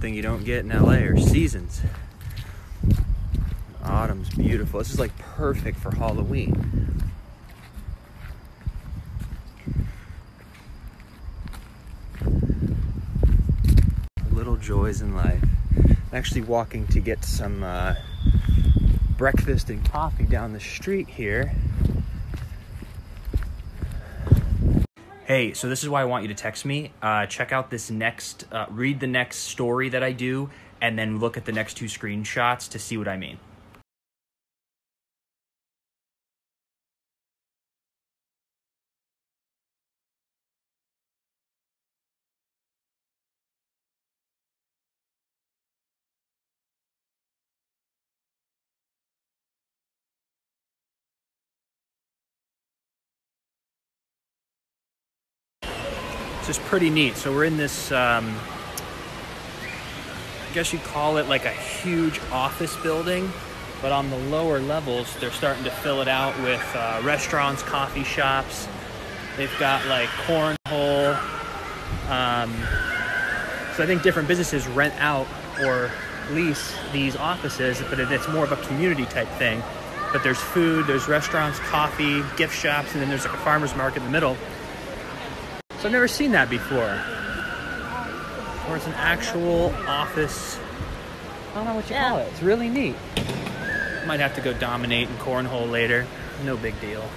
thing you don't get in LA are seasons. Autumn's beautiful. This is like perfect for Halloween. Little joys in life. I'm actually walking to get some uh, breakfast and coffee down the street here. Hey, so this is why I want you to text me. Uh, check out this next, uh, read the next story that I do, and then look at the next two screenshots to see what I mean. It's just pretty neat. So we're in this, um, I guess you'd call it like a huge office building, but on the lower levels, they're starting to fill it out with uh, restaurants, coffee shops. They've got like cornhole. Um, so I think different businesses rent out or lease these offices, but it's more of a community type thing. But there's food, there's restaurants, coffee, gift shops, and then there's like a farmer's market in the middle. So I've never seen that before. Or it's an actual office. I don't know what you Yeah. call it. It's really neat. Might have to go dominate in cornhole later. No big deal.